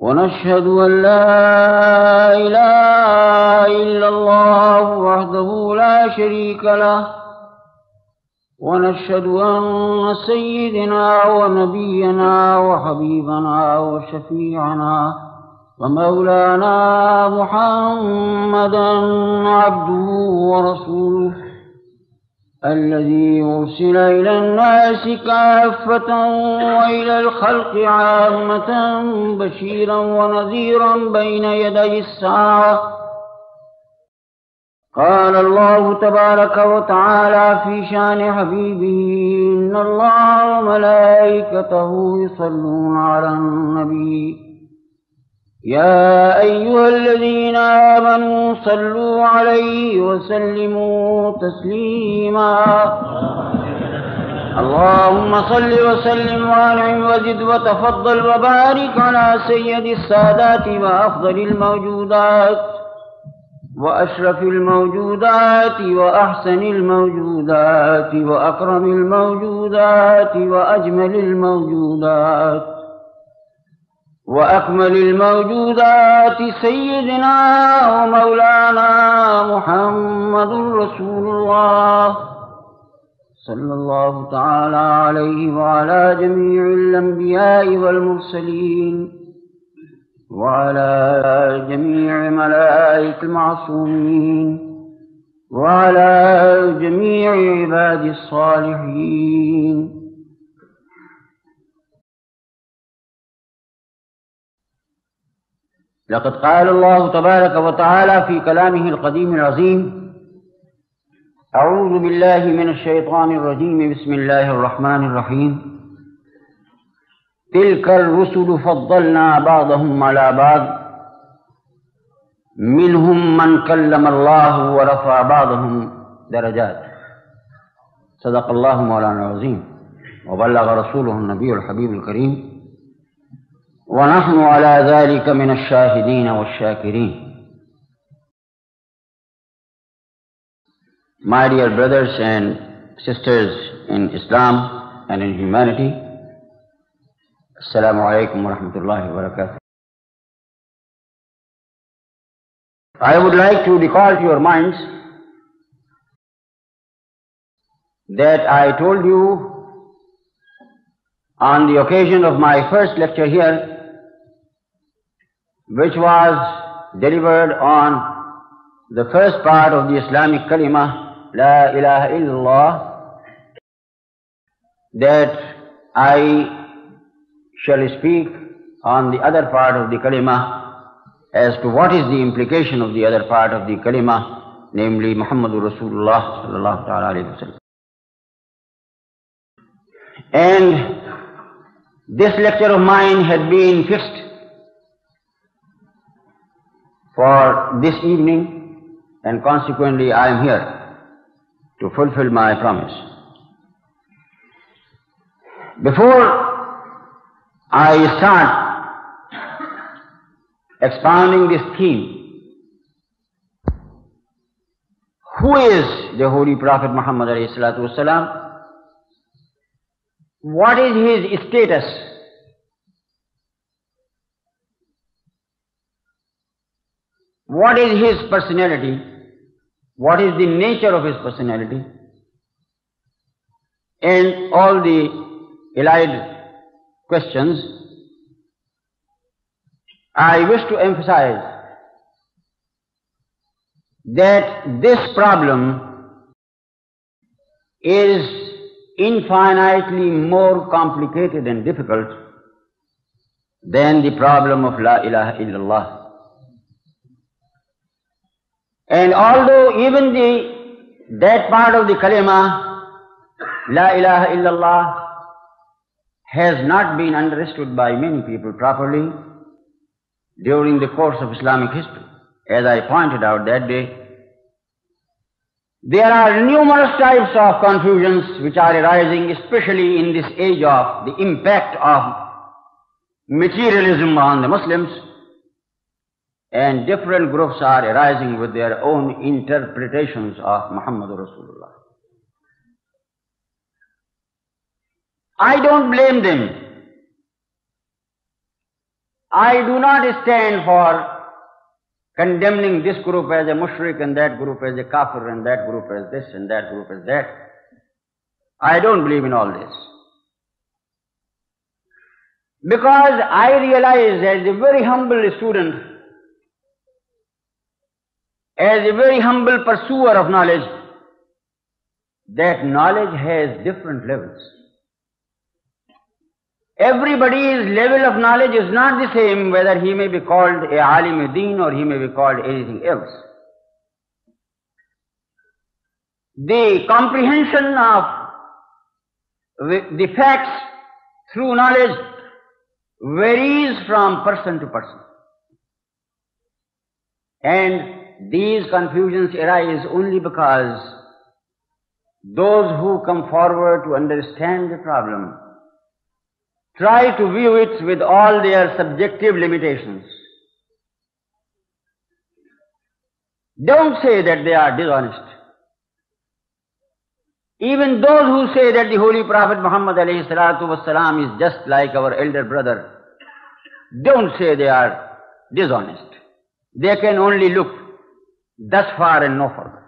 ونشهد أن لا إله إلا الله وحده لا شريك له ونشهد أن سيدنا ونبينا وحبيبنا وشفيعنا ومولانا محمدا عبده ورسوله. الذي أرسل إلى الناس كافة وإلى الخلق عامة بشيرا ونذيرا بين يدي الساعة. قال الله تبارك وتعالى في شان حبيبه إن الله وملائكته يصلون على النبي. يا أيها الذين آمنوا صلوا عليه وسلموا تسليما. اللهم صل وسلم وانعم وزد وتفضل وبارك على سيد السادات وأفضل الموجودات وأشرف الموجودات وأحسن الموجودات وأكرم الموجودات وأجمل الموجودات. وأكمل الموجودات سيدنا ومولانا محمد رسول الله صلى الله تعالى عليه وعلى جميع الأنبياء والمرسلين وعلى جميع ملائكة المعصومين وعلى جميع عباد الصالحين لقد قال الله تبارك وتعالى في كلامه القديم العظيم أعوذ بالله من الشيطان الرجيم بسم الله الرحمن الرحيم. تلك الرسل فضلنا بعضهم على بعض منهم من كلم الله ورفع بعضهم درجات. صدق الله مولانا العظيم وبلغ رسوله النبي الحبيب الكريم. ونحن على ذلك من الشاهدين والشاكرين My dear brothers and sisters in Islam and in humanity, Assalamu alaikum wa rahmatullahi wa barakatuh. I would like to recall to your minds that I told you on the occasion of my first lecture here which was delivered on the first part of the Islamic kalima, La ilaha illallah, that I shall speak on the other part of the kalima as to what is the implication of the other part of the kalima, namely Muhammadur Rasulullah sallallahu ta'ala alayhi wa sallam. And this lecture of mine had been fixed for this evening and consequently I am here to fulfill my promise. Before I start expounding this theme, who is the Holy Prophet Muhammad? What is his status? What is his personality? What is the nature of his personality? And all the allied questions, I wish to emphasize that this problem is infinitely more complicated and difficult than the problem of La ilaha illallah. And although even the that part of the kalima, La ilaha illallah, has not been understood by many people properly, during the course of Islamic history. As I pointed out that day, there are numerous types of confusions which are arising, especially in this age of the impact of materialism on the Muslims, and different groups are arising with their own interpretations of Muhammad Rasulullah. I don't blame them. I do not stand for condemning this group as a mushrik and that group as a kafir and that group as this and that group as that. I don't believe in all this. Because I realize as a very humble student, as a very humble pursuer of knowledge, that knowledge has different levels. Everybody's level of knowledge is not the same whether he may be called a alim deen or he may be called anything else. The comprehension of the facts through knowledge varies from person to person. And these confusions arise only because those who come forward to understand the problem try to view it with all their subjective limitations. Don't say that they are dishonest. Even those who say that the Holy Prophet Muhammad والسلام, is just like our elder brother, don't say they are dishonest. They can only look thus far and no further.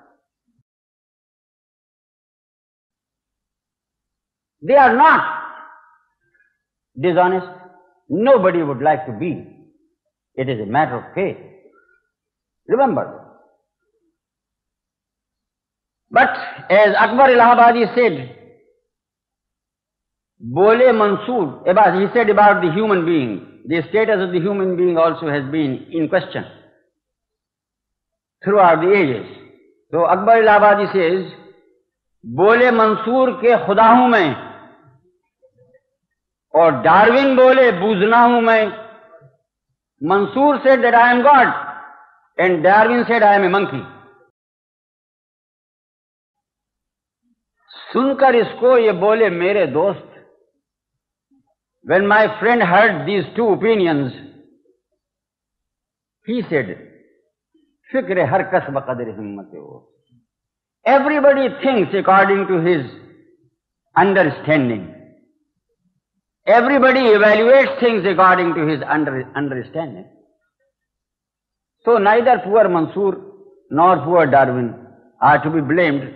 They are not dishonest. Nobody would like to be. It is a matter of faith. Remember. But as Akbar Allahabadi said, Bole about, he said about the human being, the status of the human being also has been in question throughout the ages تو اکبر الہ آبادی Cs بولے منصور کے خدا ہوں میں اور ڈاروین بولے بوجھنا ہوں میں منصور سے that I am God and Darwin said I am a monkey. سن کر اس کو یہ بولے میرے دوست when my friend heard these two opinions he said Fikr har kas baqadr himmat Everybody thinks according to his understanding. Everybody evaluates things according to his understanding. So neither poor Mansur nor poor Darwin are to be blamed.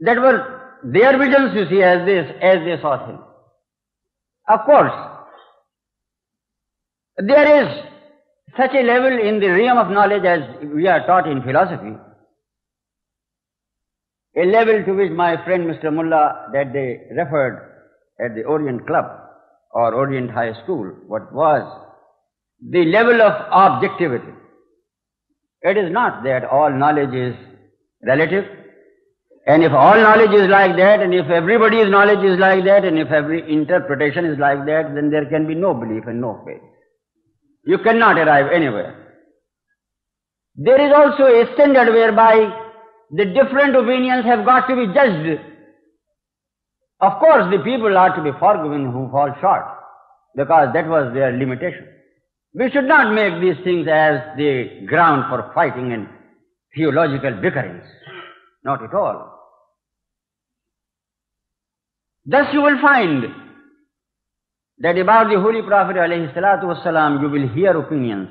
That were their visions, you see, as they, as they saw him. Of course, there is such a level in the realm of knowledge as we are taught in philosophy, a level to which my friend Mr. Mullah that day referred at the Orient Club or Orient High School, what was the level of objectivity. It is not that all knowledge is relative, and if all knowledge is like that, and if everybody's knowledge is like that, and if every interpretation is like that, then there can be no belief and no faith. You cannot arrive anywhere. There is also a standard whereby the different opinions have got to be judged of course, the people are to be forgiven who fall short, because that was their limitation. We should not make these things as the ground for fighting and theological bickerings. Not at all. Thus you will find that about the Holy Prophet ﷺ you will hear opinions.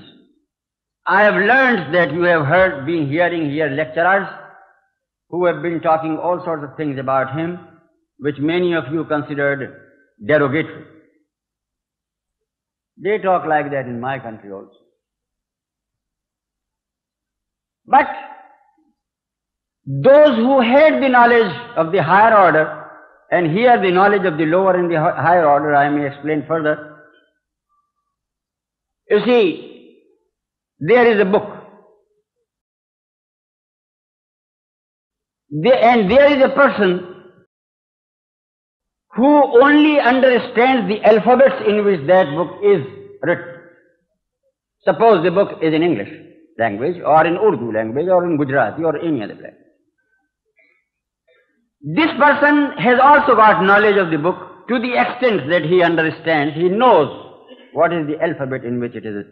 I have learned that you have heard, been hearing here lecturers who have been talking all sorts of things about him which many of you considered derogatory. They talk like that in my country also. But those who had the knowledge of the higher order and here the knowledge of the lower and the higher order, I may explain further. You see, there is a book. and there is a person who only understands the alphabets in which that book is written. Suppose the book is in English language or in Urdu language or in Gujarati or any other language. This person has also got knowledge of the book to the extent that he understands, he knows what is the alphabet in which it is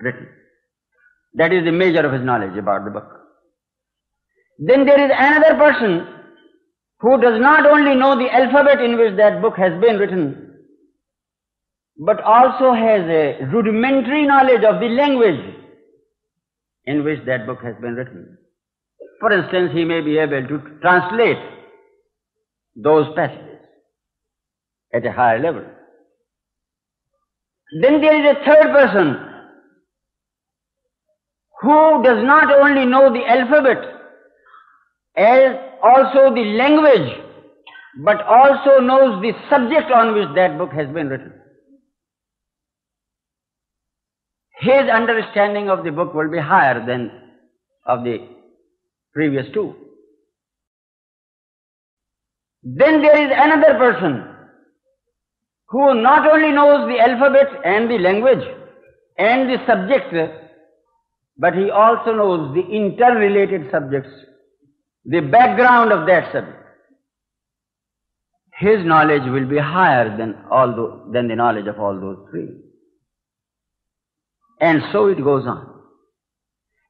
written. That is the measure of his knowledge about the book. Then there is another person who does not only know the alphabet in which that book has been written, but also has a rudimentary knowledge of the language in which that book has been written. For instance, he may be able to translate those passages at a higher level. Then there is a third person who does not only know the alphabet as also the language, but also knows the subject on which that book has been written. His understanding of the book will be higher than of the previous two. Then there is another person who not only knows the alphabet and the language and the subject, but he also knows the interrelated subjects, the background of that subject. His knowledge will be higher than all than the knowledge of all those three. And so it goes on.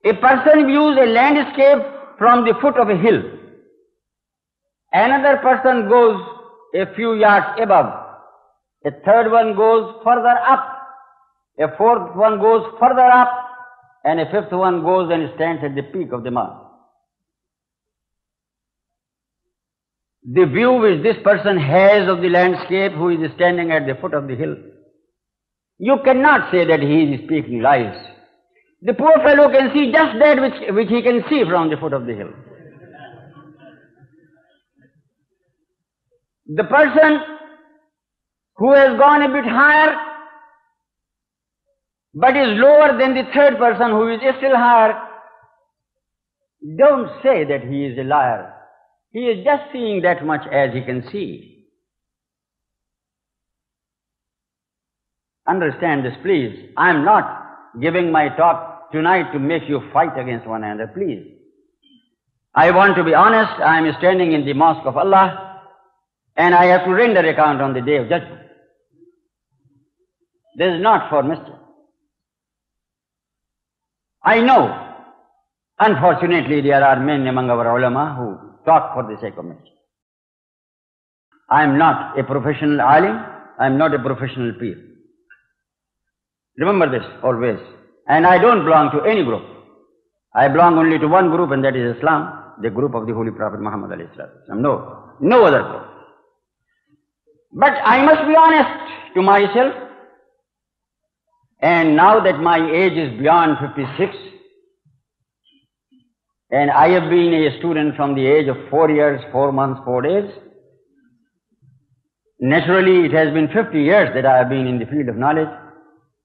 A person views a landscape from the foot of a hill. Another person goes a few yards above. A third one goes further up. A fourth one goes further up. And a fifth one goes and stands at the peak of the mountain. The view which this person has of the landscape who is standing at the foot of the hill, you cannot say that he is speaking lies. The poor fellow can see just that which, which he can see from the foot of the hill. The person who has gone a bit higher but is lower than the third person who is still higher, don't say that he is a liar. He is just seeing that much as he can see. Understand this, please. I am not giving my talk tonight to make you fight against one another, please. I want to be honest. I am standing in the mosque of Allah and I have to render account on the day of judgment. This is not for mischief. I know, unfortunately, there are men among our ulama who talk for the sake of mischief. I am not a professional alim, I am not a professional pir. Remember this always. And I don't belong to any group. I belong only to one group and that is Islam, the group of the Holy Prophet Muhammad No, no other group. But I must be honest to myself. And now that my age is beyond 56, and I have been a student from the age of four years, four months, four days, naturally it has been 50 years that I have been in the field of knowledge.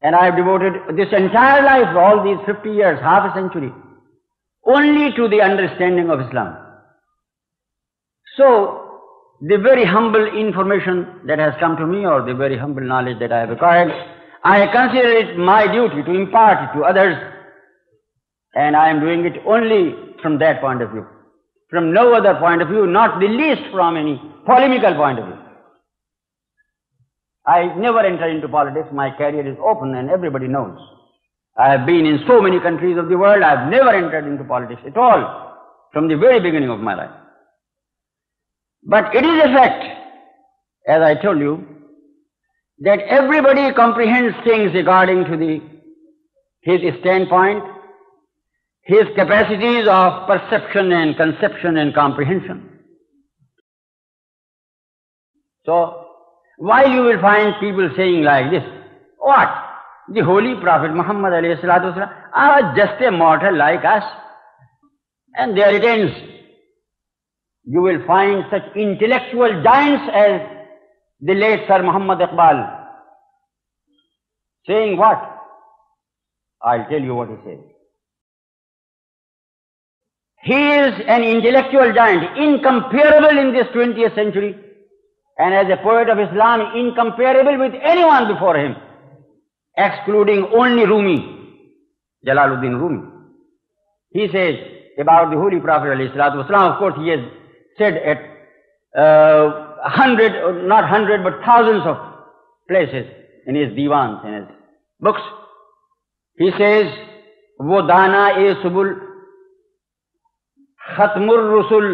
And I have devoted this entire life, all these 50 years, half a century, only to the understanding of Islam. So, the very humble information that has come to me or the very humble knowledge that I have acquired, I consider it my duty to impart it to others and I am doing it only from that point of view. From no other point of view, not the least from any polemical point of view. I never enter into politics. My career is open and everybody knows. I have been in so many countries of the world. I have never entered into politics at all from the very beginning of my life. But it is a fact, as I told you, that everybody comprehends things according to the, his standpoint, his capacities of perception and conception and comprehension. So, why you will find people saying like this, what? The Holy Prophet Muhammad والسلام, are just a mortal like us. And there it ends. You will find such intellectual giants as the late Sir Muhammad Iqbal saying what? I'll tell you what he says. He is an intellectual giant, incomparable in this 20th century and as a poet of Islam, incomparable with anyone before him. excluding only Rumi, Jalaluddin Rumi. He says about the Holy Prophet والسلام, of course he has said at uh, hundred, not hundred, but thousands of places in his divans, in his books. He says, वो दाना ए सुबुल खत्मुर रसुल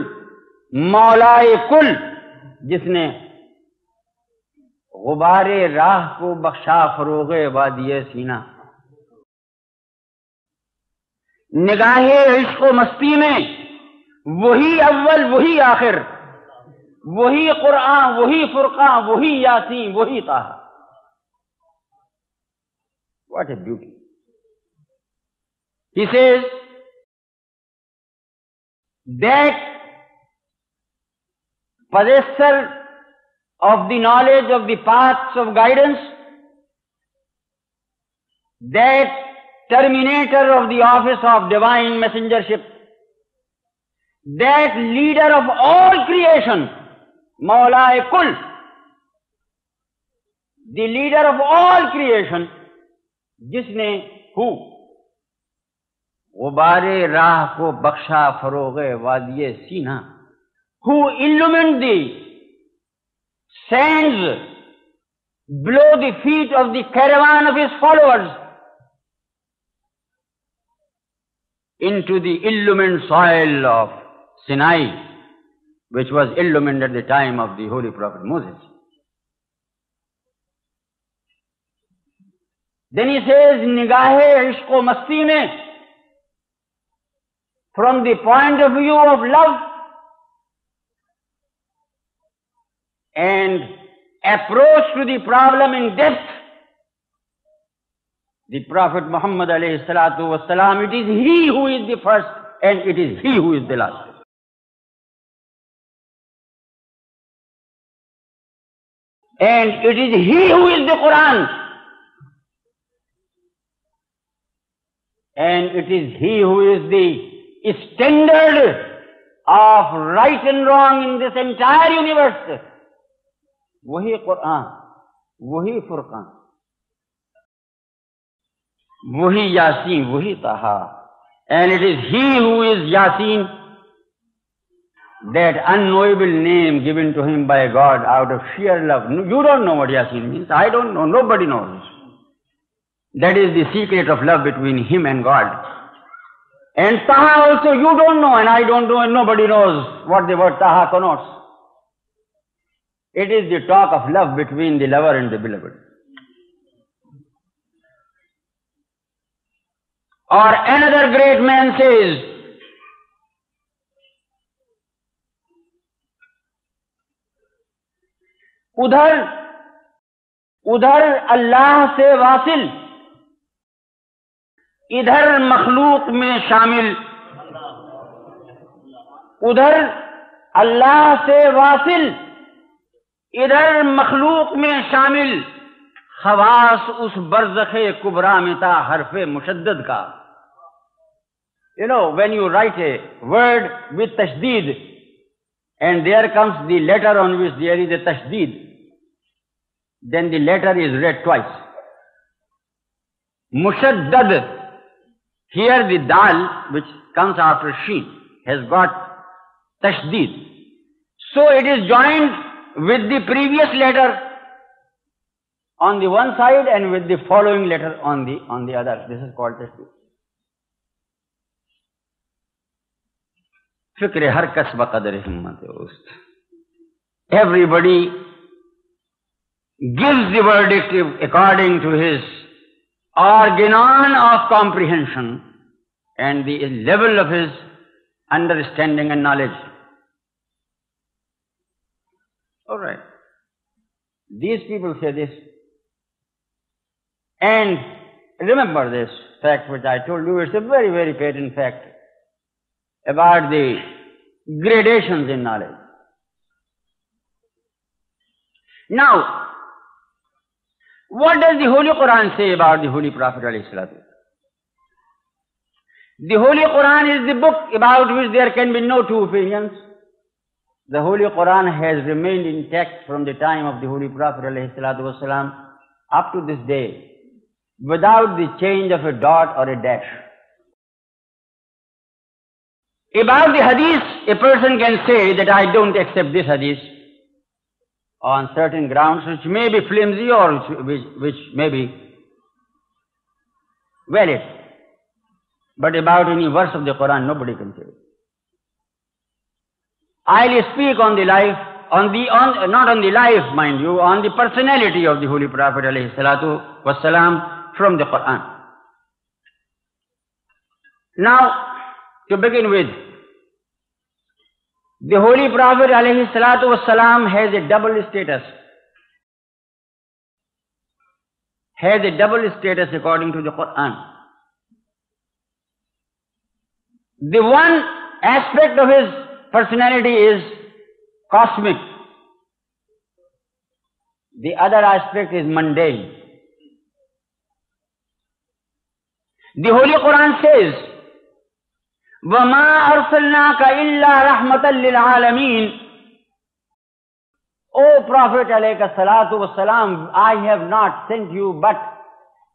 मौलाए कुल जिसने غبار راہ کو بخشا فروغ وادی سینا۔ نگاہ عشق و مستی میں وہی اول، وہی آخر، وہی قرآن، وہی فرقان، وہی یاسین، وہی تاہ what a beauty he says that possessor of the knowledge of the path guidance the terminator of the office of divine messenger that leader of all creation مولا کل دیڈر آف آل کریشن جس نے ہوں۔ اوبارے راہ کو بخشا فروغ وادی سینا۔ ہوں الومنٹ دی sends below the feet of the caravan of his followers into the illumined soil of Sinai, which was illumined at the time of the Holy Prophet Moses. Then he says, Nigahe ishq masti mein, from the point of view of love and approach to the problem in depth, the Prophet Muhammad alayhi salatu it is he who is the first and it is he who is the last. And it is he who is the Quran. And it is he who is the standard of right and wrong in this entire universe. वही कुरान वही फुरकान वही यासीन वही ताहा and it is he who is yasin that unknowable name given to him by God out of sheer love. You don't know what yasin means. I don't know. Nobody knows. That is the secret of love between him and God. And Taha also you don't know and I don't know and nobody knows what the word Taha connotes. It is the talk of love between the lover and the beloved. Or another great man says, ادھر ادھر اللہ سے واصل ادھر مخلوق میں شامل ادھر اللہ سے واصل ادھر مخلوق میں شامل خواص اس برزخ کبرا میں تھا، حرف مشدد کا۔ You know when you write a word with تشدید and there comes the letter on which there is a تشدید then the letter is read twice مشدد here the دال which comes after she has got تشدید so it is joined with the previous letter on the one side and with the following letter on the on the other. This is called the Fikr har kasba qadr. Everybody gives the verdict according to his organon of comprehension and the level of his understanding and knowledge. All right. These people say this. And remember this fact which I told you, it's a very, very patent fact about the gradations in knowledge. Now, what does the Holy Quran say about the Holy Prophet? The Holy Quran is the book about which there can be no two opinions. The Holy Quran has remained intact from the time of the Holy Prophet ﷺ up to this day. without the change of a dot or a dash. About the hadith, a person can say that I don't accept this hadith on certain grounds which may be flimsy or which, which, which may be valid. But about any verse of the Quran, nobody can say. I'll speak on the life, on the, on, not on the life, mind you, on the personality of the Holy Prophet alayhi salatu wasalam from the Quran. Now, to begin with, the Holy Prophet alayhi salatu wasalam has a double status. Has a double status according to the Quran. The one aspect of his personality is cosmic the other aspect is mundane the holy Quran says وما ارسلناك الا رحمتا للعالمین O prophet علیہ الصلات والسلام I have not sent you but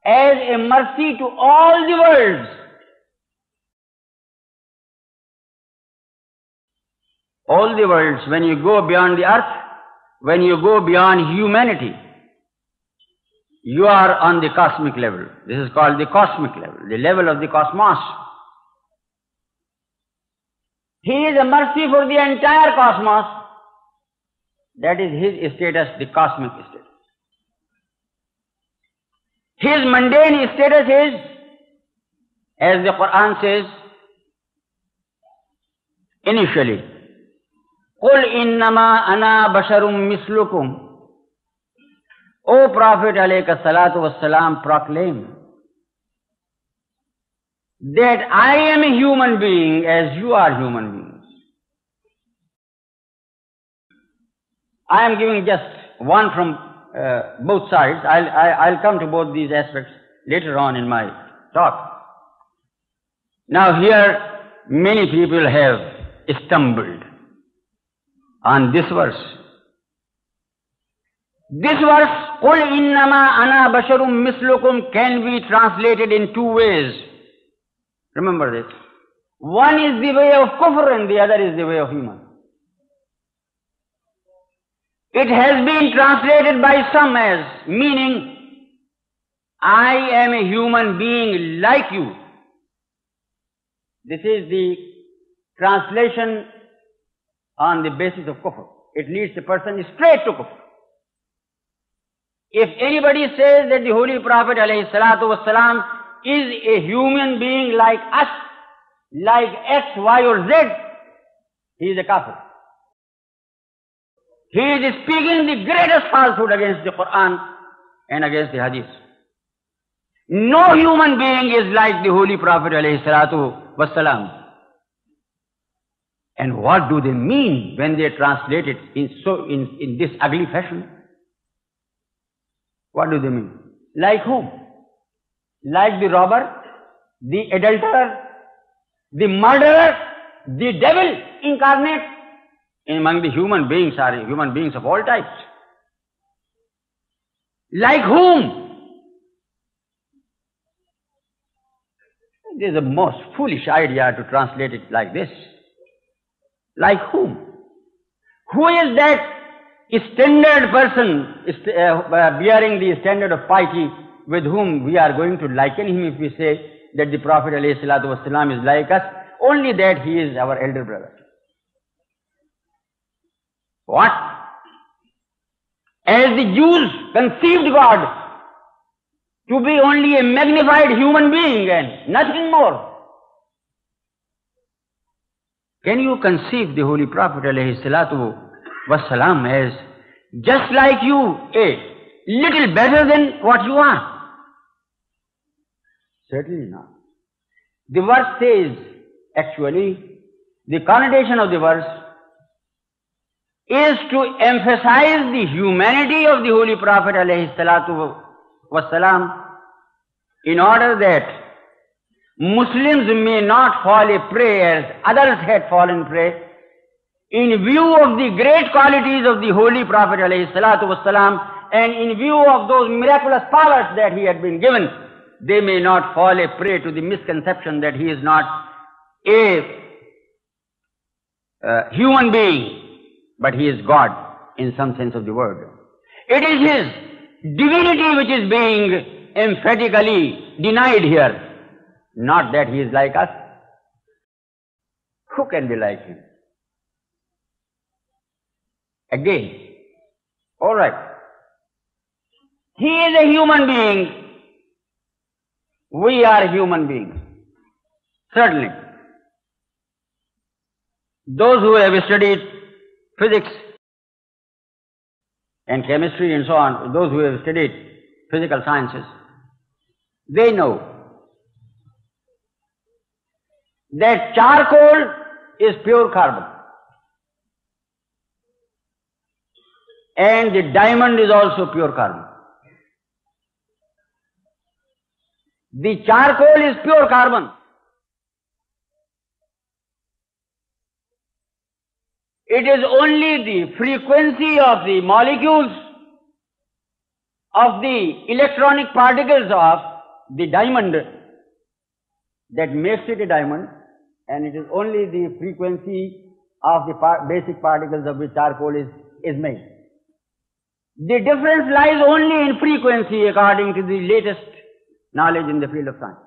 as a mercy to all the worlds. All the worlds, when you go beyond the earth, when you go beyond humanity, you are on the cosmic level. This is called the cosmic level, the level of the cosmos. He is a mercy for the entire cosmos. That is his status, the cosmic status. His mundane status is, as the Quran says, initially, قُلْ إِنَّمَا أَنَا بَشَرٌ مِثْلُكُمْ O Prophet alayhi salatu wasalam, proclaim that I am a human being as you are human beings. I am giving just one from uh, both sides. I'll, I, will come to both these aspects later on in my talk. Now here, many people have stumbled on this verse. This verse, قُلْ إِنَّمَا أَنَا بَشَرٌ مِثْلُكُمْ can be translated in two ways. Remember this. One is the way of kufr and the other is the way of iman. It has been translated by some as meaning, I am a human being like you. This is the translation on the basis of kufr. It leads a person straight to kufr. If anybody says that the Holy Prophet ﷺ is a human being like us, like X, Y or Z, he is a kafir. He is speaking the greatest falsehood against the Quran and against the Hadith. No human being is like the Holy Prophet ﷺ. And what do they mean when they translate it in so in, in this ugly fashion? What do they mean? Like whom? Like the robber, the adulterer, the murderer, the devil incarnate among the human beings are human beings of all types. Like whom? It is a most foolish idea to translate it like this. Like whom? Who is that standard person uh, bearing the standard of piety with whom we are going to liken him if we say that the Prophet ﷺ is like us? Only that he is our elder brother. What? As the Jews conceived God to be only a magnified human being and nothing more. Can you conceive the Holy Prophet ﷺ as just like you, a little better than what you are? Certainly not. The verse says, actually, the connotation of the verse is to emphasize the humanity of the Holy Prophet wasalam in order that Muslims may not fall a prey as others had fallen prey in view of the great qualities of the Holy Prophet wasalam, and in view of those miraculous powers that he had been given, they may not fall a prey to the misconception that he is not a uh, human being, but he is God in some sense of the word. It is his divinity which is being emphatically denied here, not that he is like us. Who can be like him? Again, all right. He is a human being. We are human beings. Certainly. Those who have studied physics and chemistry and so on, those who have studied physical sciences, they know that charcoal is pure carbon. And the diamond is also pure carbon. The charcoal is pure carbon. It is only the frequency of the molecules of the electronic particles of the diamond that makes it a diamond and it is only the frequency of the par basic particles of which charcoal is, is made. The difference lies only in frequency according to the latest knowledge in the field of science.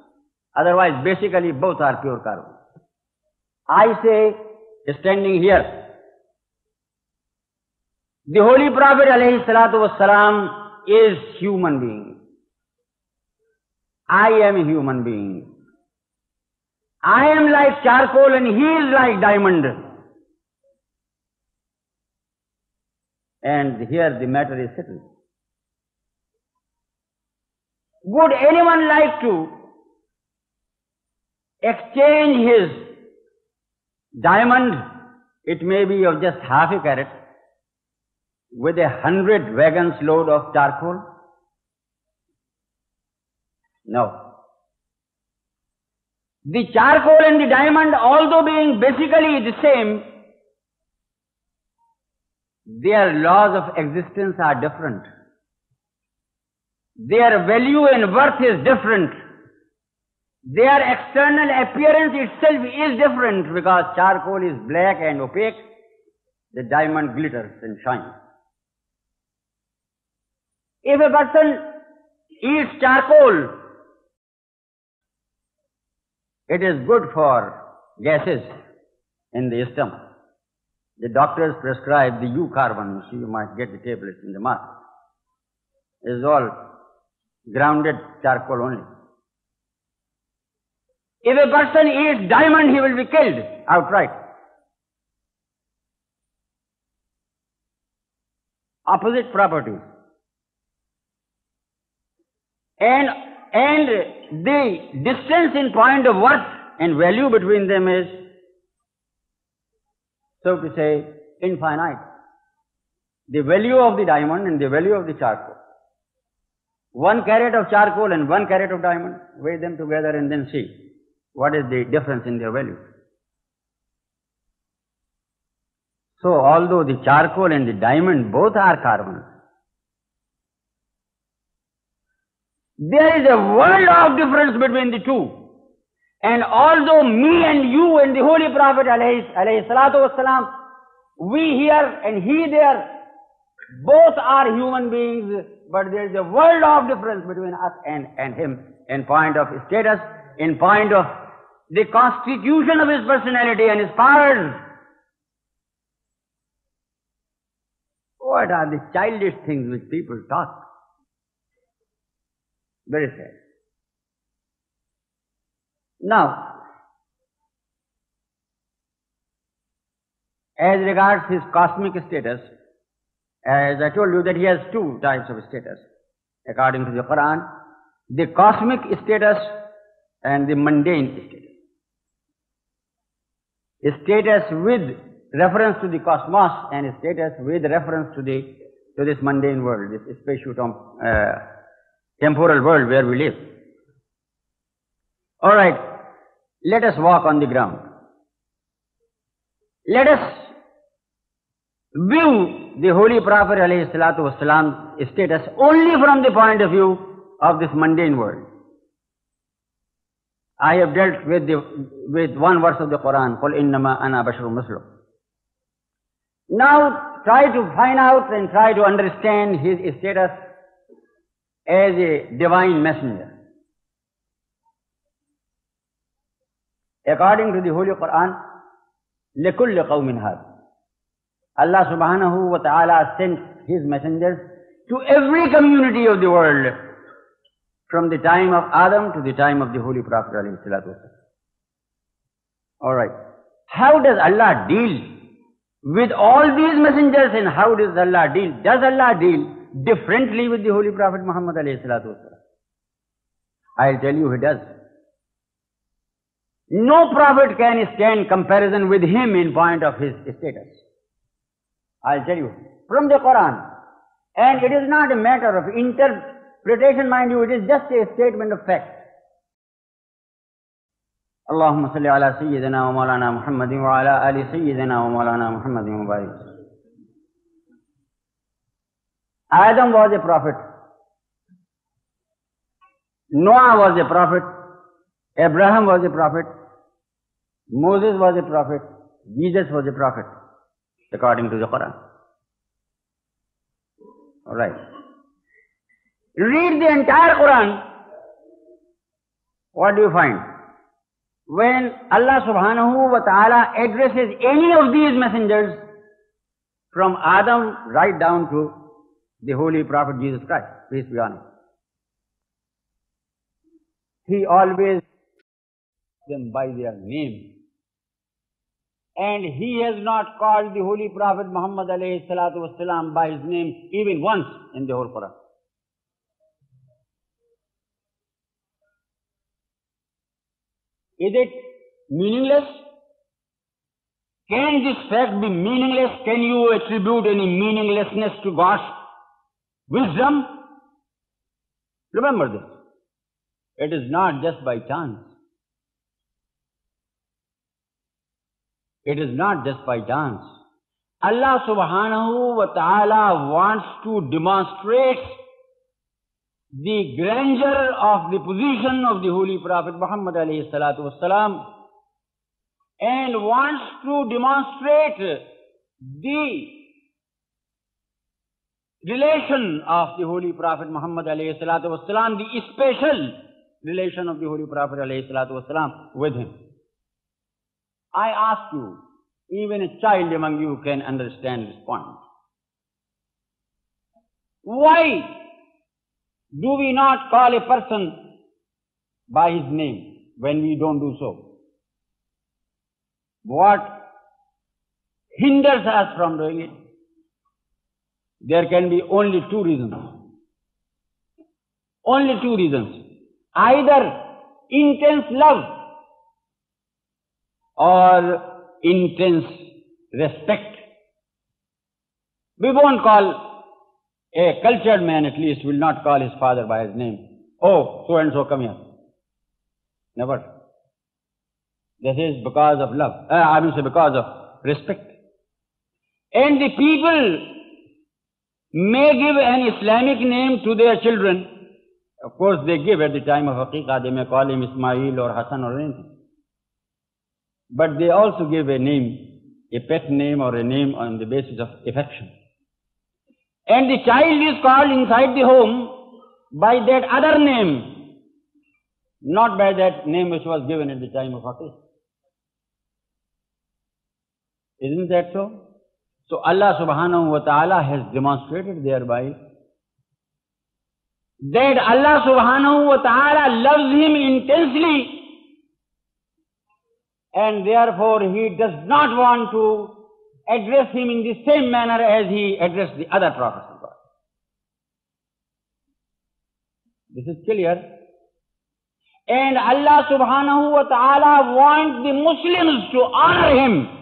Otherwise, basically both are pure carbon. I say, standing here, the Holy Prophet alayhi salatu wasalam is human being. I am a human being. I am like charcoal and he is like diamond. And here the matter is settled. Would anyone like to exchange his diamond, it may be of just half a carat, with a hundred wagons load of charcoal? No. The charcoal and the diamond, although being basically the same, their laws of existence are different. Their value and worth is different. Their external appearance itself is different because charcoal is black and opaque, the diamond glitters and shines. If a person eats charcoal, it is good for gases in the stomach. The doctors prescribe the eucarbon, so you might get the tablets in the market. It is all grounded charcoal only. If a person eats diamond, he will be killed outright. Opposite properties. And, and the distance in point of worth and value between them is, so to say, infinite. The value of the diamond and the value of the charcoal. One carat of charcoal and one carat of diamond, weigh them together and then see what is the difference in their value. So, although the charcoal and the diamond both are carbon, there is a world of difference between the two. And although me and you and the Holy Prophet wasalam, we here and he there, both are human beings, but there is a world of difference between us and, and him in point of status, in point of the constitution of his personality and his powers. What are the childish things which people talk? Very sad. Now, as regards his cosmic status, as I told you that he has two types of status according to the Quran, the cosmic status and the mundane status. Status with reference to the cosmos and status with reference to the to this mundane world, this spatial uh, temporal world where we live. All right, let us walk on the ground. Let us view the Holy Prophet ﷺ status only from the point of view of this mundane world. I have dealt with, the, with one verse of the Quran, قُلْ إِنَّمَا أَنَا بَشَرٌ مِثْلُكُمْ Now try to find out and try to understand his status as a divine messenger. According to the Holy Quran, لِكُلِّ قَوْمٍ هَذَا Allah subhanahu wa ta'ala sent his messengers to every community of the world from the time of Adam to the time of the Holy Prophet alayhi salatu Alright. How does Allah deal with all these messengers and how does Allah deal? Does Allah deal differently with the Holy Prophet Muhammad alayhi salatu I'll tell you he does. No prophet can stand comparison with him in point of his status. I'll tell you. From the Quran. And it is not a matter of interpretation, mind you, it is just a statement of fact. اللهم صل على سيدنا ومولانا محمد وعلى آل سيدنا ومولانا محمد وبارك Adam was a prophet. Noah was a prophet. Abraham was a prophet. Moses was a prophet. Jesus was a prophet, according to the Quran. All right. Read the entire Quran. What do you find? When Allah subhanahu wa ta'ala addresses any of these messengers, from Adam right down to the Holy Prophet Jesus Christ, peace be on him. He always them by their name. And he has not called the Holy Prophet Muhammad wasalam by his name even once in the whole Quran. Is it meaningless? Can this fact be meaningless? Can you attribute any meaninglessness to God's wisdom? Remember this. It is not just by chance. It is not just by chance. Allah subhanahu wa ta'ala wants to demonstrate the grandeur of the position of the Holy Prophet Muhammad alayhi salatu wasalam and wants to demonstrate the relation of the Holy Prophet Muhammad alayhi salatu the special relation of the Holy Prophet alayhi salatu with him. I ask you, even a child among you can understand this point. Why do we not call a person by his name when we don't do so? What hinders us from doing it? There can be only two reasons. Only two reasons. Either intense love or intense respect. We won't call a cultured man at least will not call his father by his name. Oh, so and so, come here. Never. This is because of love. Uh, I mean, say because of respect. And the people may give an Islamic name to their children. Of course, they give at the time of Aqiqah, they may call him Ismail or Hassan or anything. But they also give a name, a pet name or a name on the basis of affection. And the child is called inside the home by that other name, not by that name which was given at the time of Hafiz. Isn't that so? So Allah subhanahu wa ta'ala has demonstrated thereby that Allah subhanahu wa ta'ala loves him intensely and therefore he does not want to address him in the same manner as he addressed the other prophets of God. This is clear. And Allah subhanahu wa ta'ala wants the Muslims to honor him.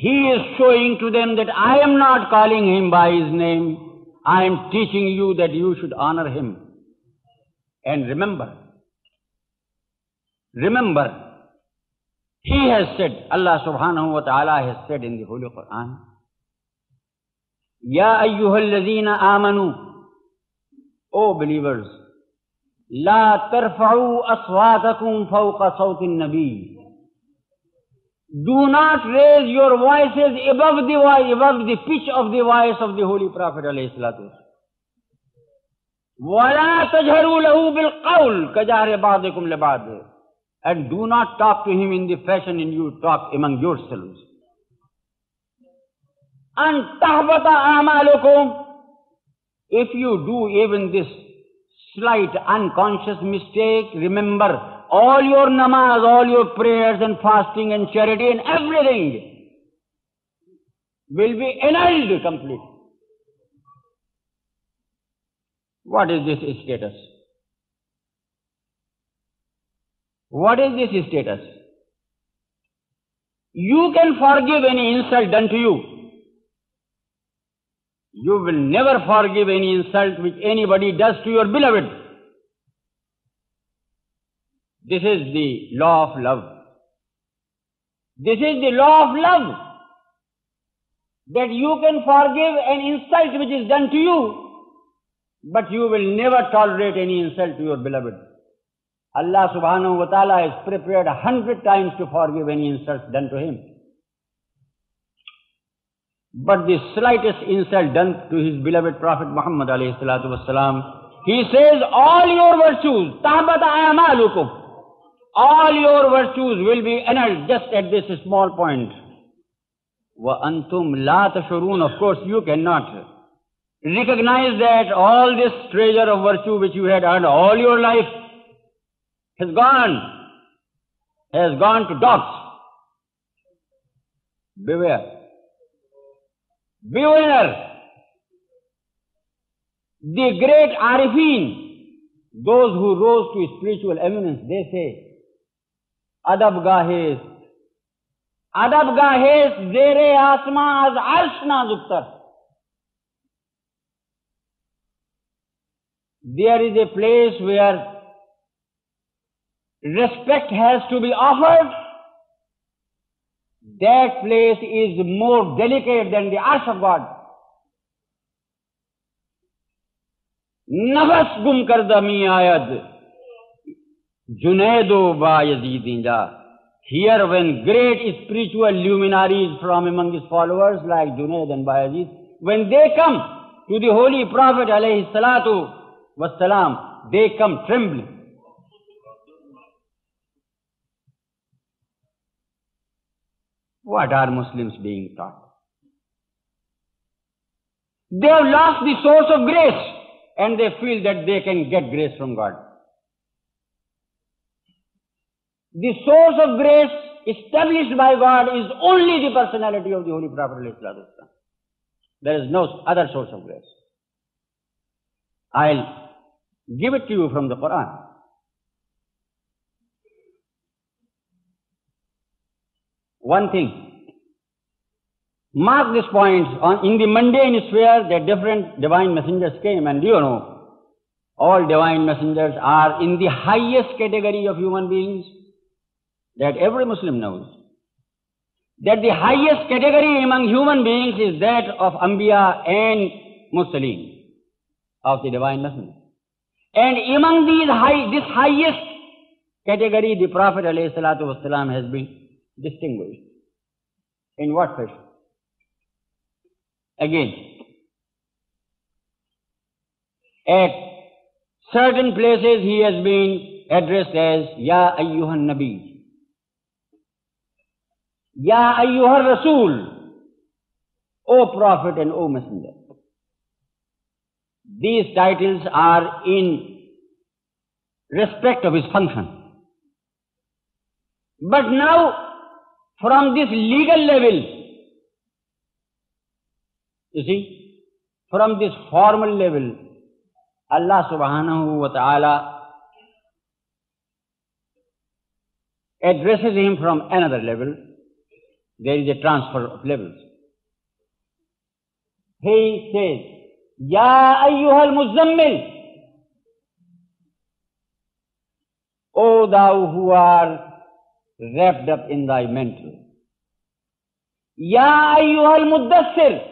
He is showing to them that I am not calling him by his name. I am teaching you that you should honor him. And remember, remember he has said, Allah subhanahu wa ta'ala has said in the Holy Quran, Ya ayyuhalladhina amanu, O believers, لا ترفعوا أصواتكم فوق صوت النبي Do not raise your voices above the voice, above the pitch of the voice of the Holy Prophet alayhi salatu ولا تجهروا له بالقول كجهر بعضكم لبعض and do not talk to him in the fashion in you talk among yourselves and تهبط أعمالكم if you do even this slight unconscious mistake remember all your namaz all your prayers and fasting and charity and everything will be annulled completely. What is this status? What is this status? You can forgive any insult done to you. You will never forgive any insult which anybody does to your beloved. This is the law of love. This is the law of love. That you can forgive an insult which is done to you, but you will never tolerate any insult to your beloved. Allah subhanahu wa ta'ala is prepared a hundred times to forgive any insults done to him. But the slightest insult done to his beloved Prophet Muhammad alayhi salatu wasalam, he says, all your virtues, tahbata amalukum, all your virtues will be annulled just at this small point. Antum la tashurun, of course you cannot recognize that all this treasure of virtue which you had earned all your life has gone, has gone to dogs. Beware. Beware! The great Arifin, those who rose to spiritual eminence, they say, ادب گاہیز ادب گاہیز زیر آسمان از آرس ناز there is a place where respect has to be offered that place is more delicate than the آرس of God نفس گم کر دمی آیت Junaido Bayazidinda. Here when great spiritual luminaries from among his followers like Junaid and Bayazid, when they come to the Holy Prophet alayhi salatu they come trembling. What are Muslims being taught? They have lost the source of grace and they feel that they can get grace from God. The source of grace established by God is only the personality of the Holy Prophet. There is no other source of grace. I'll give it to you from the Quran. One thing. Mark this point. On, in the mundane sphere, the different divine messengers came, and you know, all divine messengers are in the highest category of human beings that every Muslim knows. That the highest category among human beings is that of Ambiya and Mursaleen, of the divine messenger. And among these high, this highest category, the Prophet ﷺ has been distinguished. In what fashion? Again, at certain places he has been addressed as Ya Ayyuhan Nabi, Ya Ayyuhan Rasul, O Prophet and O Messenger. These titles are in respect of his function. But now, from this legal level, you see, from this formal level, Allah subhanahu wa ta'ala addresses him from another level. There is a transfer of levels. He says, Ya ayyuhal muzammil, O thou who are wrapped up in thy mantle. Ya ayyuhal muddassir,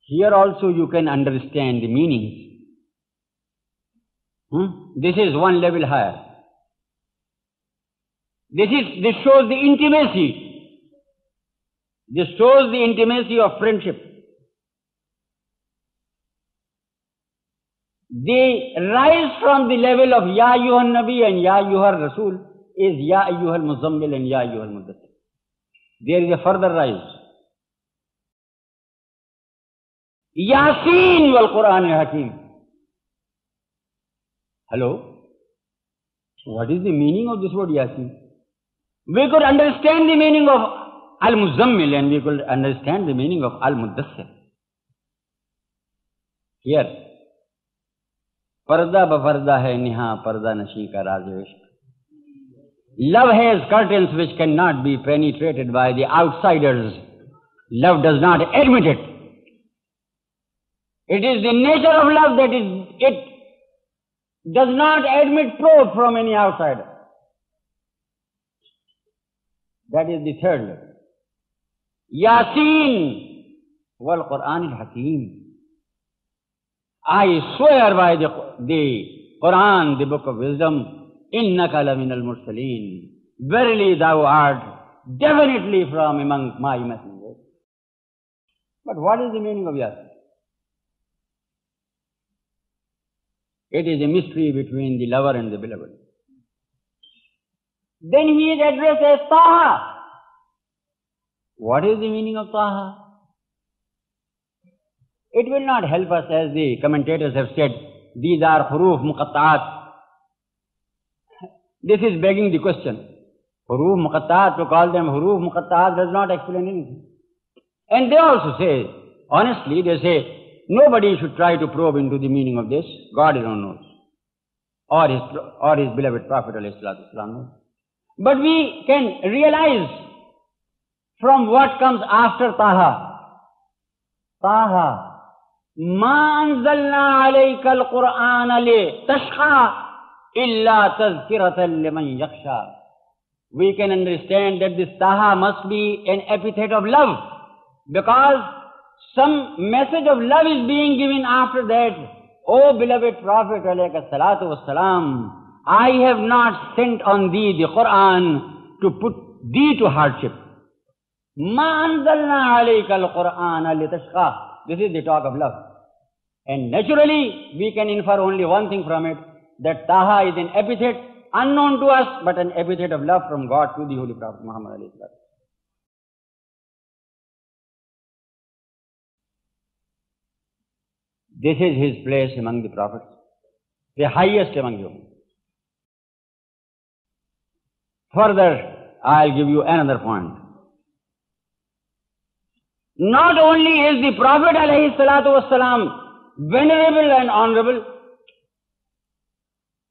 here also you can understand the meanings. Hmm? This is one level higher. This is this shows the intimacy. This shows the intimacy of friendship. They rise from the level of Ya Ayyuhan Nabi and Ya Ayyuhar Rasul is Ya Ayyuhal Muzammil and Ya Ayyuhal Muddathir. There is a further rise. Yasin wal Quran Hakim. Hello? What is the meaning of this word Yasin? we could understand the meaning of Al-Muzammil and we could understand the meaning of Al-Muddassir. Here, Parda bafarda hai niha parda nashi ka. Love has curtains which cannot be penetrated by the outsiders. Love does not admit it. It is the nature of love that is, it does not admit probe from any outsider. That is the third level. Yasin wal Quran al Hakim. I swear by the, the Quran, the book of wisdom, innaka lamin al mursaleen. Verily thou art definitely from among my messengers. But what is the meaning of Yasin? It is a mystery between the lover and the beloved. Then he is addressed as Taha. What is the meaning of Taha? It will not help us as the commentators have said, these are huruf muqatta'at. This is begging the question. Huruf muqatta'at, to call them huruf muqatta'at does not explain anything. And they also say, honestly, they say, nobody should try to probe into the meaning of this. God alone knows. Or his, or his beloved Prophet knows. But we can realize from what comes after Taha. Taha. ما أنزلنا عليك القرآن لتشقى إلا تذكرة لمن يخشى We can understand that this Taha must be an epithet of love because some message of love is being given after that. O beloved Prophet alayhi salatu wasalam, I have not sent on thee the Quran to put thee to hardship. Ma anzalna. This is the talk of love. And naturally, we can infer only one thing from it, that Taha is an epithet unknown to us, but an epithet of love from God to the Holy Prophet Muhammad alayhi salam. This is his place among the prophets, the highest among humans. Further, I'll give you another point. Not only is the Prophet alayhi salatu wasalam venerable and honorable,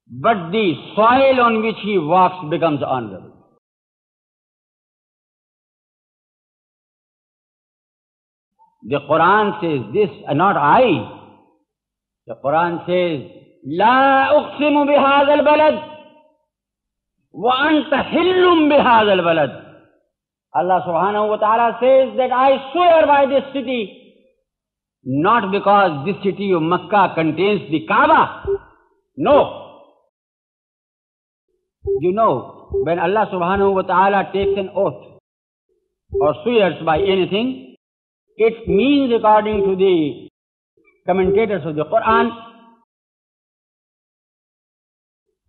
but the soil on which he walks becomes honorable. The Quran says this, not I. The Quran says, لا أقسم بهذا البلد وأنت حل بهذا البلد Allah subhanahu wa ta'ala says that I swear by this city, not because this city of Makkah contains the Kaaba. No. You know, when Allah subhanahu wa ta'ala takes an oath or swears by anything, it means according to the commentators of the Quran,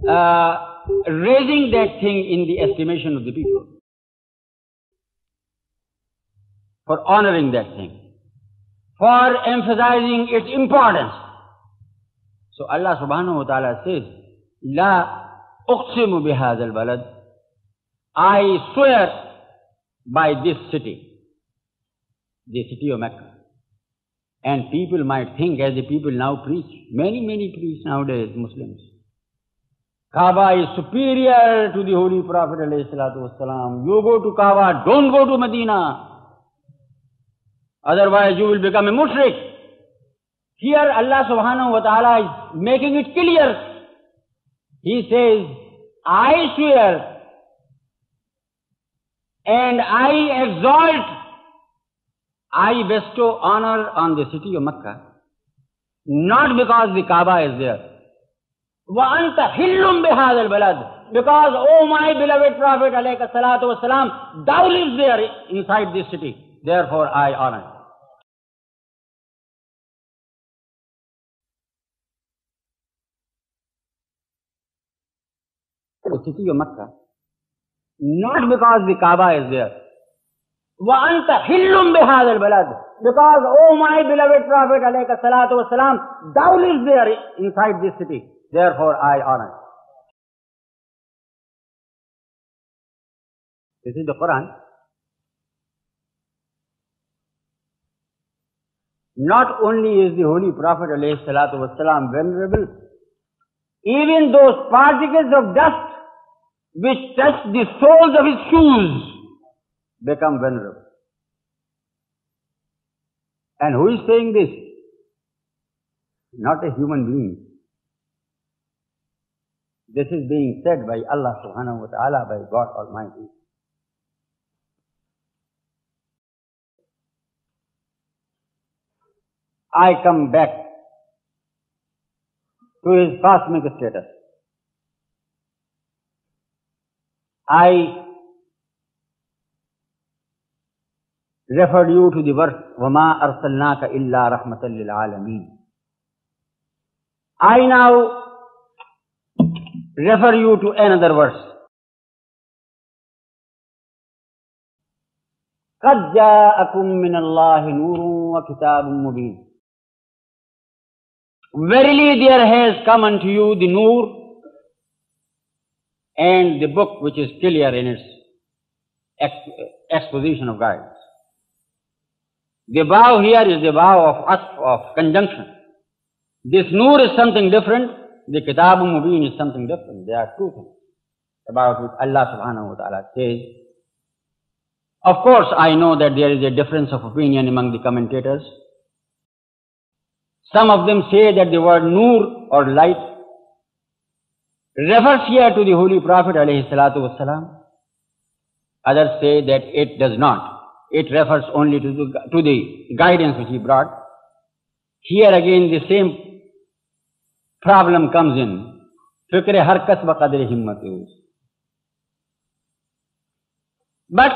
uh, raising that thing in the estimation of the people. For honoring that thing. For emphasizing its importance. So Allah subhanahu wa ta'ala says, La uqsimu bihad al-balad. I swear by this city, the city of Mecca. And people might think, as the people now preach, many, many preach nowadays, Muslims. Kaaba is superior to the Holy Prophet ﷺ. You go to Kaaba, don't go to Medina. Otherwise you will become a mushrik. Here Allah subhanahu wa ta'ala is making it clear. He says, I swear and I exalt, I bestow honor on the city of Mecca, not because the Kaaba is there, وَأَنْتَ حِلٌّ بِهَذَا الْبَلَدِ Because, O my beloved Prophet alayhi salatu wasalam, thou lives there inside this city. Therefore I honor you. The city of Makkah, not because the Kaaba is there. وَأَنْتَ حِلٌّ بِهَذَا الْبَلَدِ Because, O my beloved Prophet alayhi salatu wasalam, thou lives there inside this city. Therefore I honor. This is the Quran. Not only is the Holy Prophet ﷺ venerable, even those particles of dust which touch the soles of his shoes become venerable. And who is saying this? Not a human being. This is being said by Allah subhanahu wa ta'ala, by God Almighty. I come back to his cosmic status. I referred you to the verse, وَمَا أَرْسَلْنَاكَ إِلَّا رَحْمَةً لِلْعَالَمِينَ. I now refer you to another verse. قَدْ جَاءَكُم مِّنَ اللَّهِ نُورٌ وَكِتَابٌ مُّبِينٌ Verily there has come unto you the Nur and the book which is clear in its ex- exposition of guidance. The bow here is the bow of us of conjunction. This Nur is something different, the Kitab Mubin is something different. There are two things about which Allah subhanahu wa ta'ala says. Of course, I know that there is a difference of opinion among the commentators. Some of them say that the word nur or light refers here to the Holy Prophet alayhi salatu wasalam. Others say that it does not. It refers only to the, to the guidance which he brought. Here again the same problem comes in. Fikr har kasba qadri himmat But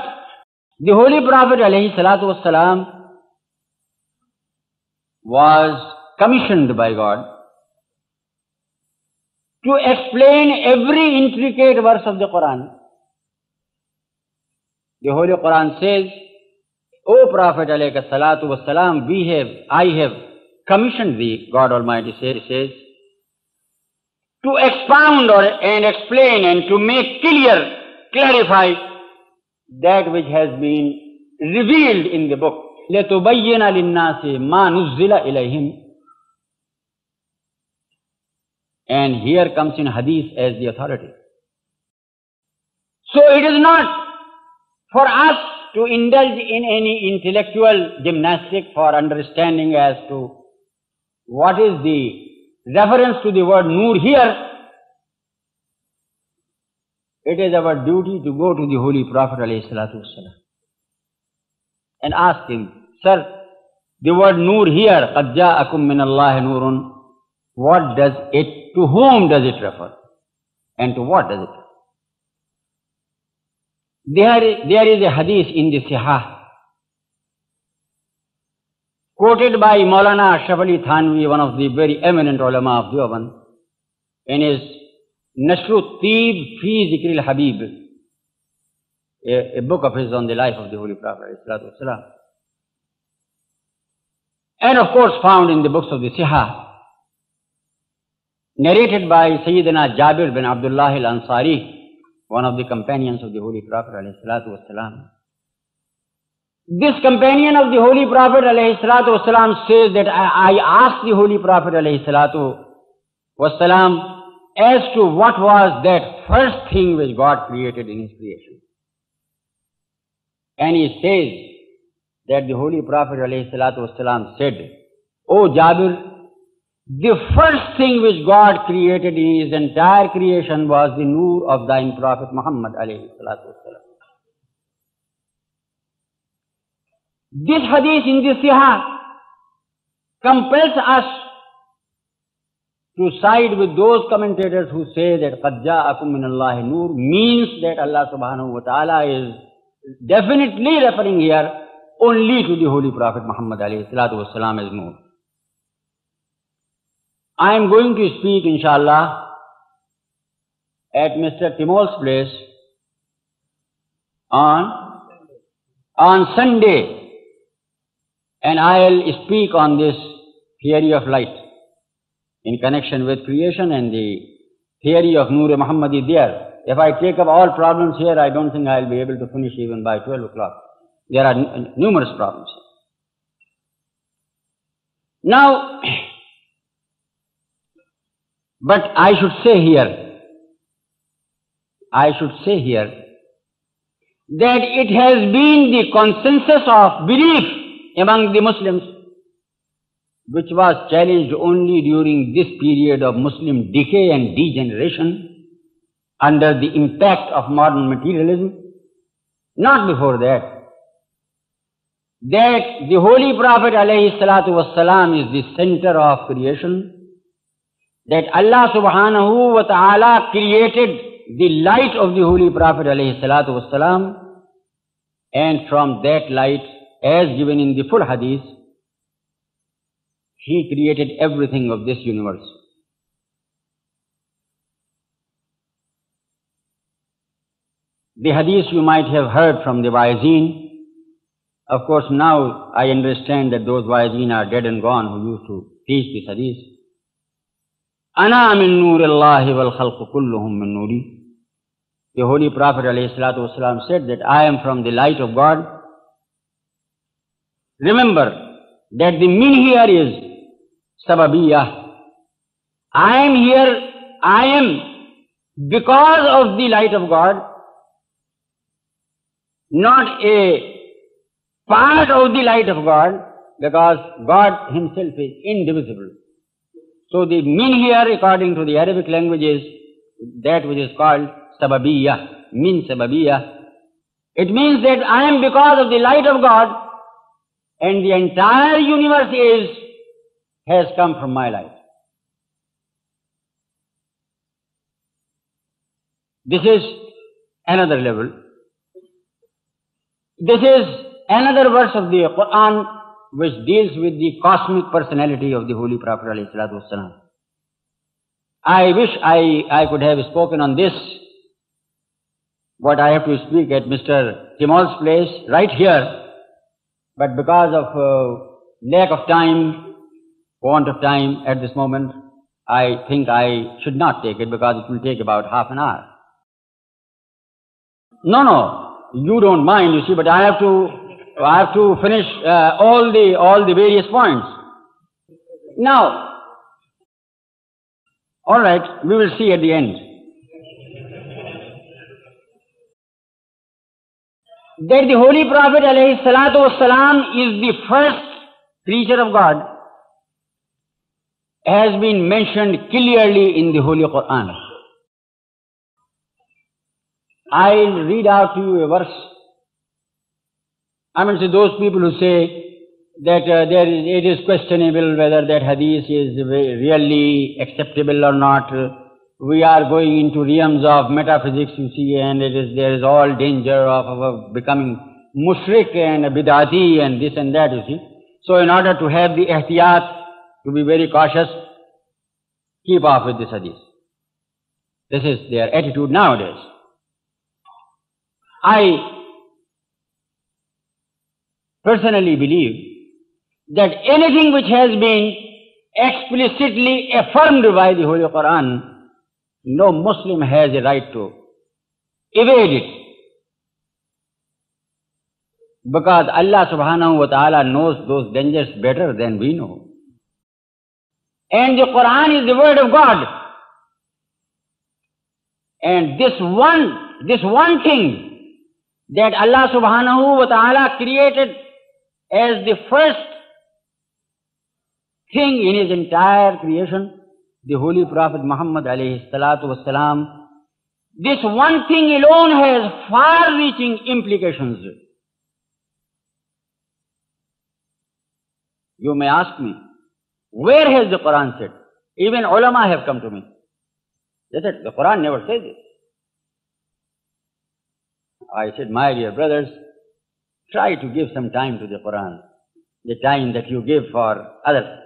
the Holy Prophet alayhi salatu wasalam was commissioned by God to explain every intricate verse of the Quran. The Holy Quran says, O Prophet alayhi salatu we have, I have commissioned thee, God Almighty says to expound or, and explain and to make clear, clarify that which has been revealed in the book. لِتُبَيِّنَ لِلنَّاسِ مَا نُزِّلَ إِلَيْهِمْ And here comes in hadith as the authority. So it is not for us to indulge in any intellectual gymnastic for understanding as to what is the reference to the word nur here. It is our duty to go to the Holy Prophet ﷺ and ask him, Sir, the word nur here, قَدْ جَاءَكُم مِّنَ اللَّهِ نُورٌ what does it, to whom does it refer? And to what does it refer? There, there is a hadith in the Sihah quoted by Maulana Ashraf Ali Thanvi, one of the very eminent ulama of Deoband, in his Nashru Fi Zikril Habib, a, a, book of his on the life of the Holy Prophet. And of course found in the books of the Siha, narrated by Sayyidina Jabir bin Abdullah al-Ansari, one of the companions of the Holy Prophet. This companion of the Holy Prophet والسلام, says that I, I asked the Holy Prophet والسلام, as to what was that first thing which God created in His creation. And he says that the Holy Prophet والسلام, said, O Jabir, the first thing which God created in His entire creation was the nur of thine Prophet Muhammad This hadith in the Sihah compels us to side with those commentators who say that قَدْ جَاءَكُم مِّنَ اللَّهِ نُورٌ means that Allah subhanahu wa ta'ala is definitely referring here only to the Holy Prophet Muhammad alayhi salatu wasalam as Nur. I am going to speak inshallah at Mr. Timol's place on, on Sunday and I'll speak on this theory of light in connection with creation and the theory of Nur Muhammad is there. If I take up all problems here, I don't think I'll be able to finish even by 12 o'clock. There are numerous problems. Now, but I should say here, I should say here, that it has been the consensus of belief among the Muslims, which was challenged only during this period of Muslim decay and degeneration under the impact of modern materialism, not before that that the Holy Prophet alayhi salatu is the center of creation, that Allah subhanahu wa ta'ala created the light of the Holy Prophet alayhi salatu and from that light, as given in the full hadith, He created everything of this universe. The hadith you might have heard from the Wa'izin, of course, now I understand that those Wa'izin are dead and gone who used to teach this hadith. Ana min nurillahi wal khalqu kulluhum min nuri. The Holy Prophet ﷺ said that I am from the light of God. Remember that the mean here is sababiyah. I am here, I am because of the light of God, not a part of the light of God because God Himself is indivisible. So the mean here according to the Arabic language is that which is called sababiyya, min sababiyya. It means that I am because of the light of God and the entire universe is, has come from my life. This is another level. This is another verse of the Quran which deals with the cosmic personality of the Holy Prophet ﷺ. I wish I, I could have spoken on this, but I have to speak at Mr. Timol's place right here, but because of uh, lack of time, want of time at this moment, I think I should not take it because it will take about half an hour. No, no, you don't mind, you see, but I have to, I have to finish uh, all the, all the various points. Now, all right, we will see at the end. That the Holy Prophet is the first creature of God has been mentioned clearly in the Holy Quran. I'll read out to you a verse. I mean, so those people who say that uh, there is, it is questionable whether that hadith is really acceptable or not. We are going into realms of metaphysics, you see, and it is, there is all danger of, of becoming mushrik and bidati and this and that, you see. So in order to have the ihtiyat, to be very cautious, keep off with this hadith. This is their attitude nowadays. I personally believe that anything which has been explicitly affirmed by the Holy Quran, no Muslim has a right to evade it. Because Allah subhanahu wa ta'ala knows those dangers better than we know. And the Quran is the word of God. And this one, this one thing that Allah subhanahu wa ta'ala created as the first thing in his entire creation, the Holy Prophet Muhammad alayhi salatu wasalam, this one thing alone has far-reaching implications. You may ask me, where has the Quran said? Even ulama have come to me. They said, the Quran never says this. I said, my dear brothers, try to give some time to the Quran, the time that you give for others.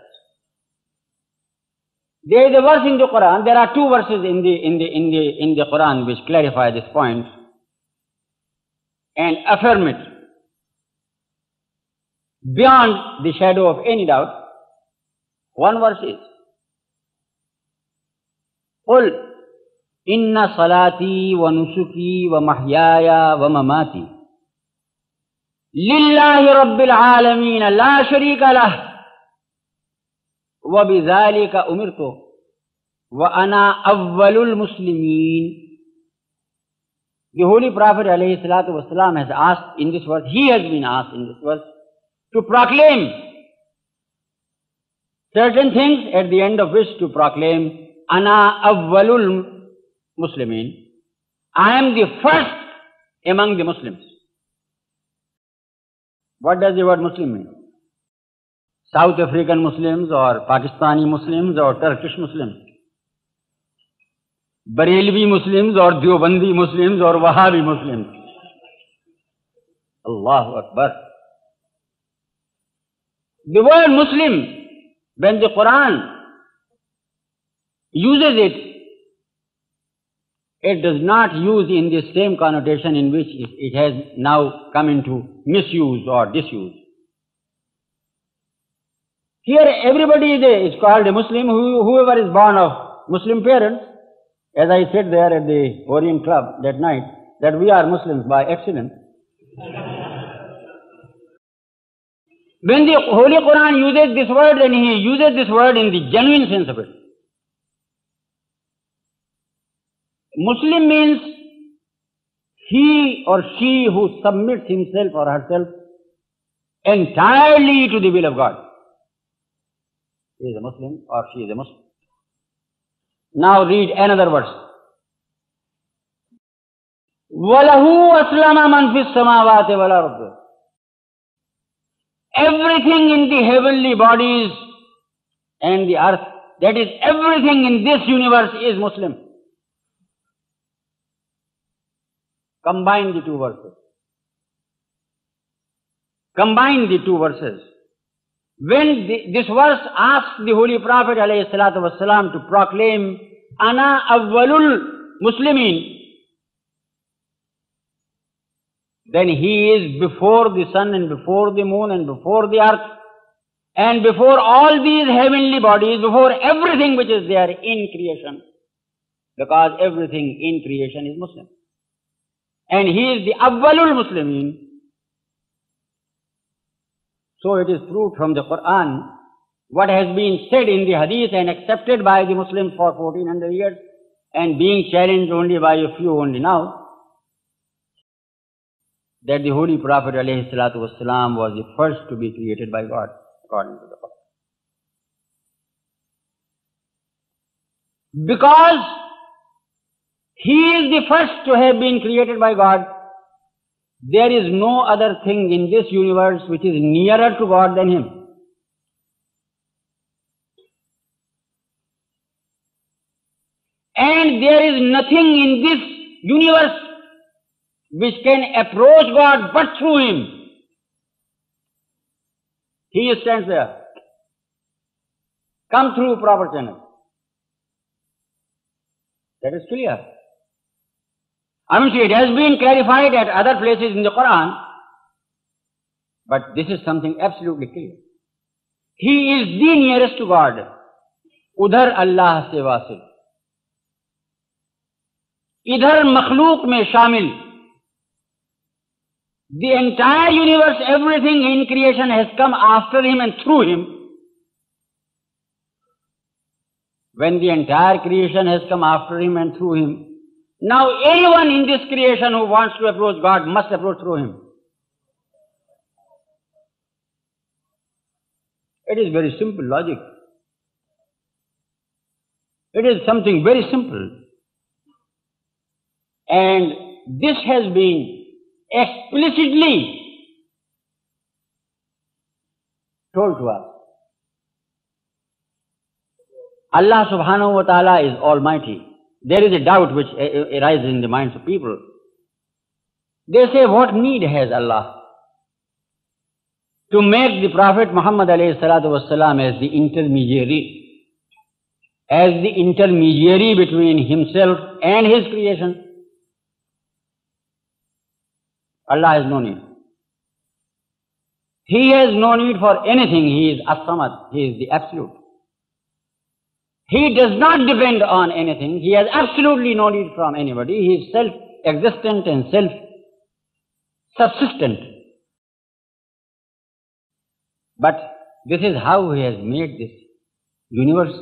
There is a verse in the Quran, there are two verses in the, in the, in the, in the Quran which clarify this point and affirm it beyond the shadow of any doubt. One verse is, قل إن صلاتي ونسكي ومحياي ومماتي لله رب العالمين لا شريك له وبذلك أمرت وأنا أول المسلمين The Holy Prophet ﷺ has asked in this verse, he has been asked in this verse, to proclaim certain things at the end of which to proclaim, Ana awwalul Muslimin. I am the first among the Muslims. What does the word Muslim mean? South African Muslims or Pakistani Muslims or Turkish Muslims? Barelvi Muslims or Deobandi Muslims or Wahhabi Muslims? Allahu Akbar. The word Muslim, when the Quran uses it, it does not use in the same connotation in which it has now come into misuse or disuse. Here everybody is, a, is called a Muslim, who, whoever is born of Muslim parents. As I said there at the Orient Club that night, that we are Muslims by accident. when the Holy Quran uses this word, then he uses this word in the genuine sense of it. Muslim means he or she who submits himself or herself entirely to the will of God. He is a Muslim or she is a Muslim. Now read another verse. وَلَهُ أَسْلَمَ مَنْ فِي السَّمَاوَاتِ وَالْأَرْضِ Everything in the heavenly bodies and the earth, that is everything in this universe is Muslim. Combine the two verses. Combine the two verses. When the, this verse asks the Holy Prophet ﷺ to proclaim, Ana awwalul Muslimin, then he is before the sun and before the moon and before the earth and before all these heavenly bodies, before everything which is there in creation. Because everything in creation is Muslim. And he is the awwalul Muslimin. So it is proved from the Quran what has been said in the Hadith and accepted by the Muslims for 1400 years and being challenged only by a few only now that the Holy Prophet ﷺ was the first to be created by God, according to the Quran. Because he is the first to have been created by God, there is no other thing in this universe which is nearer to God than him. And there is nothing in this universe which can approach God but through Him. He stands there. Come through proper channel. That is clear. I mean, see, it has been clarified at other places in the Quran, but this is something absolutely clear. He is the nearest to God. Udhar Allah se wasil. Idhar makhluk mein shamil. The entire universe, everything in creation has come after him and through him. When the entire creation has come after him and through him, now anyone in this creation who wants to approach God must approach through him. It is very simple logic. It is something very simple. And this has been explicitly told to us. Allah subhanahu wa ta'ala is almighty. There is a doubt which arises in the minds of people. They say, what need has Allah to make the Prophet Muhammad as the intermediary, as the intermediary between himself and his creation? Allah has no need. He has no need for anything. He is as-samad. He is the absolute. He does not depend on anything. He has absolutely no need from anybody. He is self-existent and self-subsistent. But this is how He has made this universe.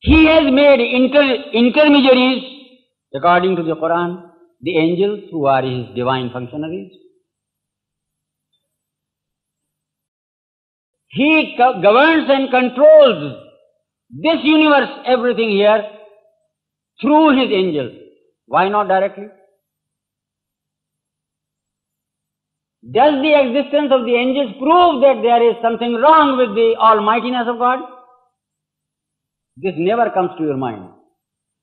He has made inter- intermediaries, according to the Quran, the angels who are His divine functionaries. He governs and controls this universe, everything here, through His angels. Why not directly? Does the existence of the angels prove that there is something wrong with the almightiness of God? This never comes to your mind.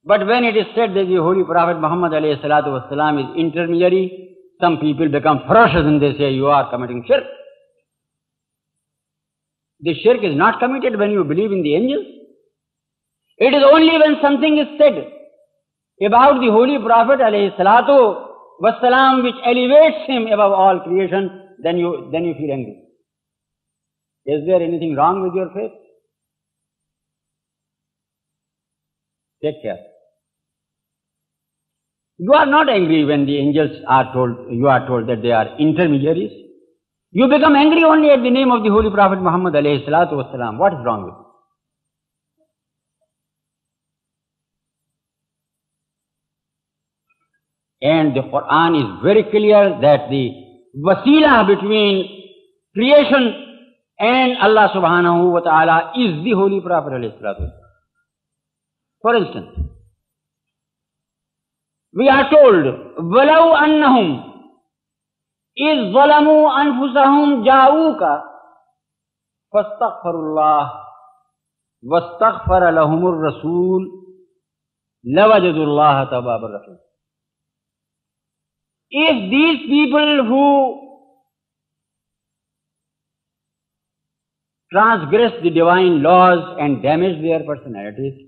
But when it is said that the Holy Prophet Muhammad wasalam is intermediary, some people become ferocious and they say you are committing shirk. The shirk is not committed when you believe in the angels. It is only when something is said about the Holy Prophet salatu wasalam which elevates him above all creation, then you, then you feel angry. Is there anything wrong with your faith? Take care. You are not angry when the angels are told, you are told that they are intermediaries. You become angry only at the name of the Holy Prophet Muhammad alayhi salatu wasalam. What is wrong with you? And the Quran is very clear that the wasila between creation and Allah subhanahu wa ta'ala is the Holy Prophet alayhi salatu For instance, we are told, وَلَوْ أَنَّهُمْ إذ الحم جاؤ کا فسط فر اللہ وسط فر الحمر رسول اللہ تباب رسول of these people who transgress the divine laws and damage their personalities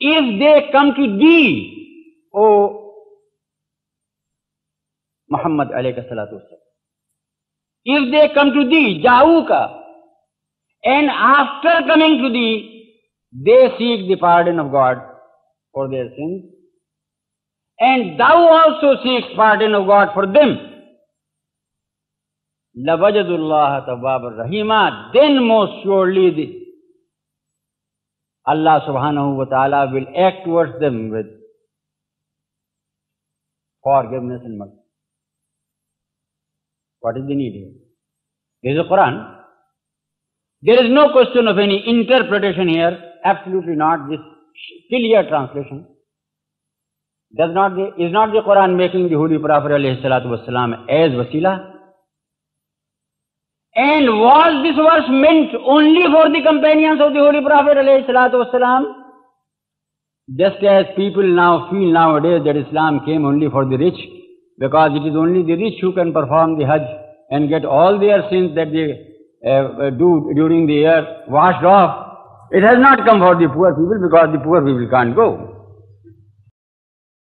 of they come to D O Muhammad alayhi If they come to thee, Ja'uka, and after coming to thee, they seek the pardon of God for their sins, and thou also seeks pardon of God for them. Then most surely the Allah subhanahu wa ta'ala will act towards them with forgiveness and mercy. What is the need here? There is a Quran. There is no question of any interpretation here. Absolutely not. This clear translation. Does not the, is not the Quran making the Holy Prophet salatu as wasila? And was this verse meant only for the companions of the Holy Prophet salatu? Just as people now feel nowadays that Islam came only for the rich, because it is only the rich who can perform the Hajj and get all their sins that they uh, do during the year washed off. It has not come for the poor people because the poor people can't go.